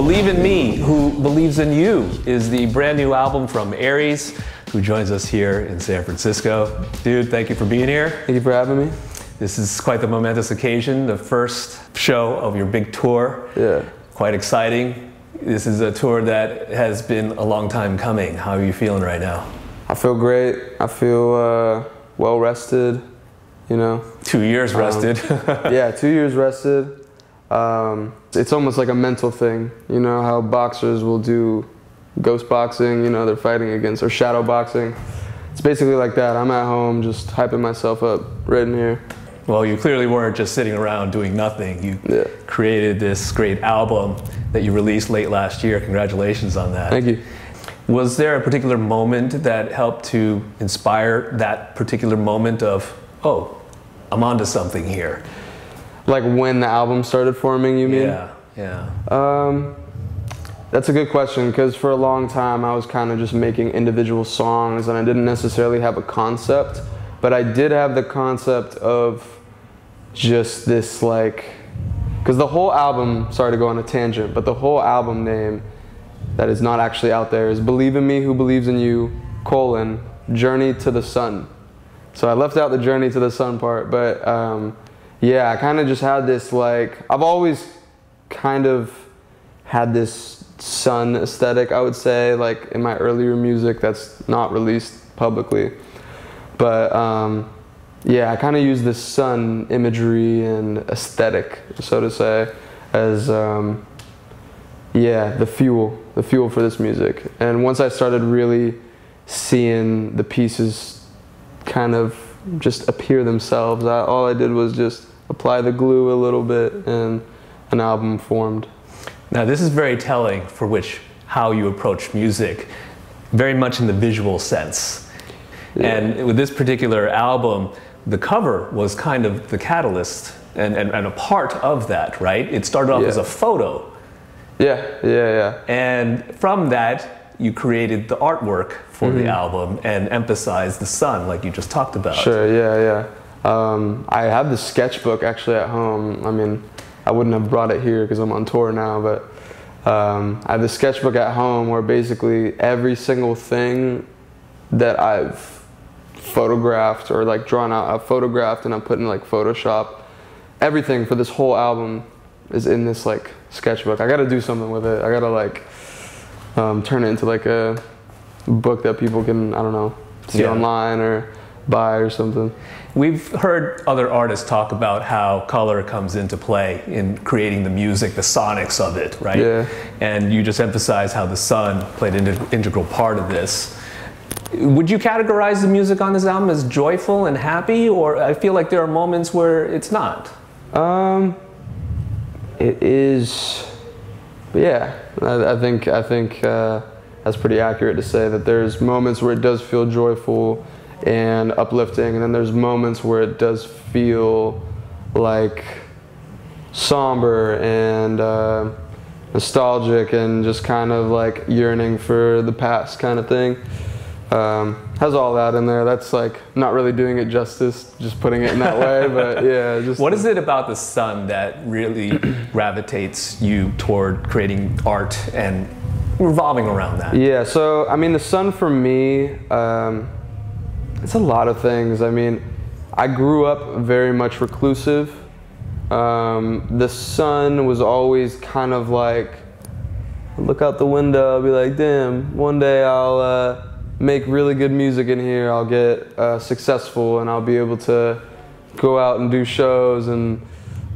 Believe in Me, Who Believes in You is the brand new album from Aries, who joins us here in San Francisco. Dude, thank you for being here. Thank you for having me. This is quite the momentous occasion, the first show of your big tour. Yeah. Quite exciting. This is a tour that has been a long time coming. How are you feeling right now? I feel great. I feel uh, well rested, you know. Two years rested. Um, yeah, two years rested. Um, it's almost like a mental thing, you know, how boxers will do ghost boxing, you know, they're fighting against, or shadow boxing. It's basically like that. I'm at home just hyping myself up right in here. Well, you clearly weren't just sitting around doing nothing. You Yeah. created this great album that you released late last year. Congratulations on that. Thank you. Was there a particular moment that helped to inspire that particular moment of, oh, I'm onto something here? Like when the album started forming, you mean? Yeah, yeah. Um, that's a good question because for a long time I was kind of just making individual songs and I didn't necessarily have a concept, but I did have the concept of just this like, because the whole album, sorry to go on a tangent, but the whole album name that is not actually out there is Believe in Me Who Believes in You, colon, Journey to the Sun. So I left out the Journey to the Sun part, but um, yeah, I kind of just had this like, I've always kind of had this sun aesthetic, I would say, like in my earlier music that's not released publicly. But um, yeah, I kind of use this sun imagery and aesthetic, so to say, as um, yeah, the fuel, the fuel for this music. And once I started really seeing the pieces kind of just appear themselves, I, all I did was just apply the glue a little bit and an album formed. Now, this is very telling for which how you approach music, very much in the visual sense. And with this particular album, the cover was kind of the catalyst and, and, and a part of that, right? It started off Yeah. as a photo, Yeah, yeah, yeah. and from that, you created the artwork for Mm-hmm. the album and emphasized the sun, like you just talked about. Sure, yeah, yeah. Um, I have the sketchbook actually at home. I mean, I wouldn't have brought it here because I'm on tour now, but um, I have the sketchbook at home where basically every single thing that I've photographed or like drawn out, I've photographed and I put in like Photoshop. Everything for this whole album is in this like sketchbook. I got to do something with it. I got to like um, turn it into like a book that people can I don't know see Yeah. online or buy or something. We've heard other artists talk about how color comes into play in creating the music, the sonics of it, right? Yeah. And you just emphasize how the sun played an integral part of this. Would you categorize the music on this album as joyful and happy, or I feel like there are moments where it's not? Um, it is, yeah. I, I think I think uh, that's pretty accurate to say that there's moments where it does feel joyful and uplifting, and then there's moments where it does feel like somber and uh, nostalgic and just kind of like yearning for the past kind of thing. Um, has all that in there. That's like not really doing it justice, just putting it in that way. But yeah, just What is it about the sun that really gravitates you toward creating art and revolving around that? Yeah, so I mean, the sun for me, um, it's a lot of things. I mean, I grew up very much reclusive. Um, the sun was always kind of like, I'd look out the window, I'll be like, damn, one day I'll uh, make really good music in here. I'll get uh, successful and I'll be able to go out and do shows and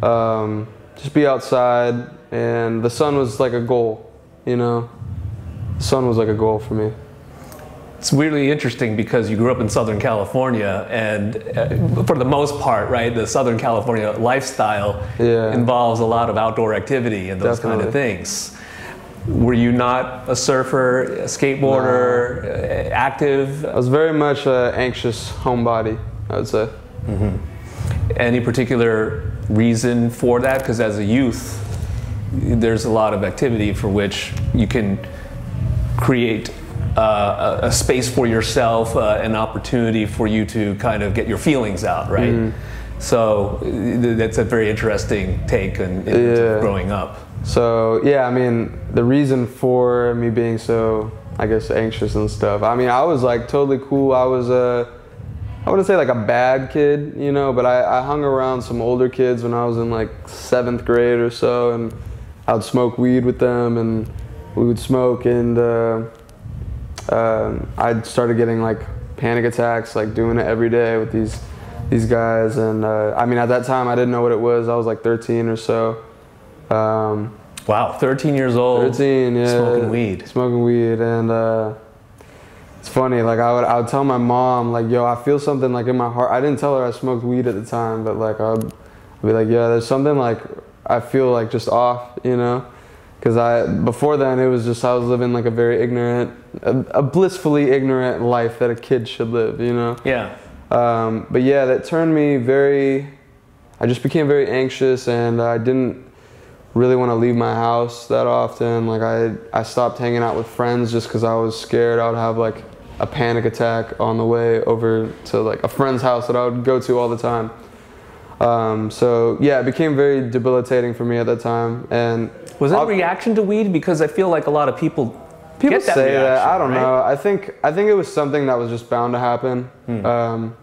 um, just be outside. And the sun was like a goal, you know? The sun was like a goal for me. It's really interesting because you grew up in Southern California, and uh, for the most part, right, the Southern California lifestyle Yeah. involves a lot of outdoor activity and those kind of things. Were you not a surfer, a skateboarder, uh, active? I was very much an anxious homebody, I would say. Any particular reason for that? Because as a youth, there's a lot of activity for which you can create uh, a, a space for yourself, uh, an opportunity for you to kind of get your feelings out, right? So uh, that's a very interesting take in, in Yeah. growing up. So yeah, I mean, the reason for me being so, I guess, anxious and stuff. I mean, I was like totally cool. I was a, I wouldn't say like a bad kid, you know, but I, I hung around some older kids when I was in like seventh grade or so, and I would smoke weed with them, and we would smoke, and uh, um, I started getting like panic attacks, like doing it every day with these these guys, and uh, I mean, at that time, I didn't know what it was. I was like 13 or so. Um, Wow, 13 years old. 13, yeah. Smoking weed. Smoking weed, and uh, it's funny. Like I would, I would tell my mom, like, "Yo, I feel something like in my heart." I didn't tell her I smoked weed at the time, but like I'd, I'd be like, "Yeah, there's something like I feel like just off," you know. Because I before then it was just I was living like a very ignorant, a, a blissfully ignorant life that a kid should live, you know. Yeah. Um, but yeah, that turned me very. I just became very anxious, and I didn't really want to leave my house that often. Like I, I stopped hanging out with friends just because I was scared I would have like a panic attack on the way over to like a friend's house that I would go to all the time. Um, so yeah, it became very debilitating for me at that time, and Was that a reaction to weed? Because I feel like a lot of people People that say that. I don't right? know. I think I think it was something that was just bound to happen Hmm. um,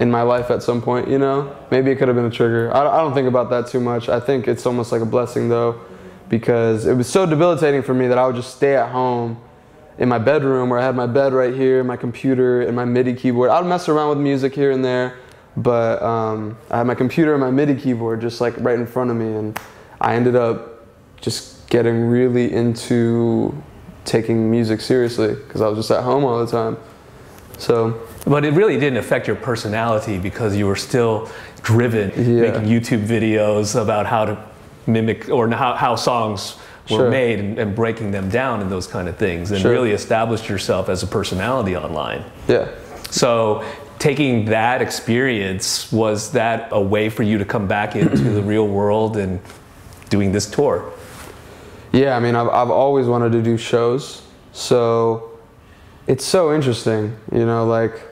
in my life at some point. You know, maybe it could have been a trigger. I, I don't think about that too much. I think it's almost like a blessing though, because it was so debilitating for me that I would just stay at home in my bedroom where I had my bed right here, my computer, and my MIDI keyboard. I'd mess around with music here and there, but um, I had my computer and my MIDI keyboard just like right in front of me, and I ended up just getting really into taking music seriously because I was just at home all the time. So But it really didn't affect your personality because you were still driven, Yeah. making YouTube videos about how to mimic or how, how songs were Sure. made and, and breaking them down and those kind of things, and Sure. really established yourself as a personality online. yeah, So, taking that experience, was that a way for you to come back into the real world and doing this tour? yeah. I mean, I've I've always wanted to do shows, so it's so interesting. You know, like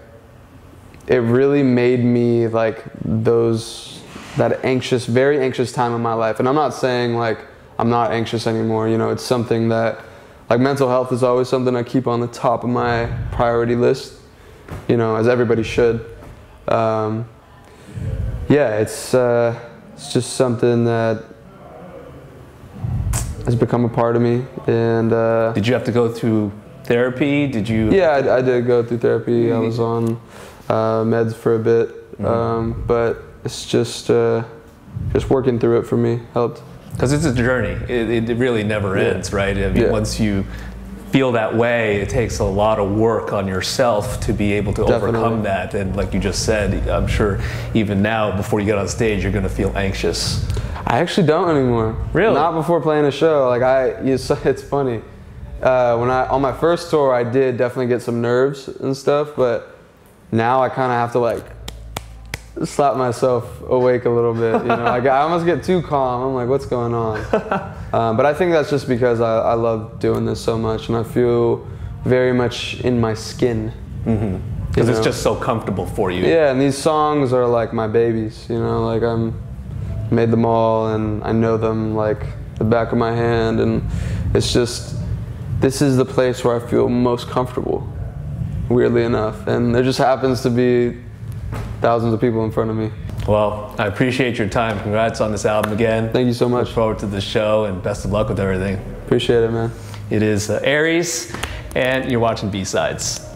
it really made me like those that anxious, very anxious time in my life. And I'm not saying like I'm not anxious anymore. You know, it's something that like mental health is always something I keep on the top of my priority list. You know, as everybody should. Um, yeah, it's uh, it's just something that has become a part of me, and uh, Did you have to go through therapy? Did you? yeah, I, I did go through therapy. I was on uh, meds for a bit, um, but it's just uh, just working through it for me helped. Because it's a journey. It, it really never Yeah. ends, right? I mean, Yeah. once you feel that way, it takes a lot of work on yourself to be able to Definitely. overcome that. And like you just said, I'm sure even now, before you get on stage, you're going to feel anxious. I actually don't anymore. Really? Not before playing a show. Like I, you, s- it's funny. Uh, when I on my first tour, I did definitely get some nerves and stuff, but now I kind of have to like slap myself awake a little bit. You know, like I almost get too calm. I'm like, what's going on? um, but I think that's just because I, I love doing this so much, and I feel very much in my skin. Because You it's know? just so comfortable for you. Yeah, and these songs are like my babies, you know, like I'm made them all and I know them like the back of my hand and it's just this is the place where I feel most comfortable, weirdly enough. And there just happens to be thousands of people in front of me. Well, I appreciate your time. Congrats on this album again. Thank you so much. Look forward to the show and best of luck with everything. Appreciate it, man. It is uh, Aries, and you're watching B Sides.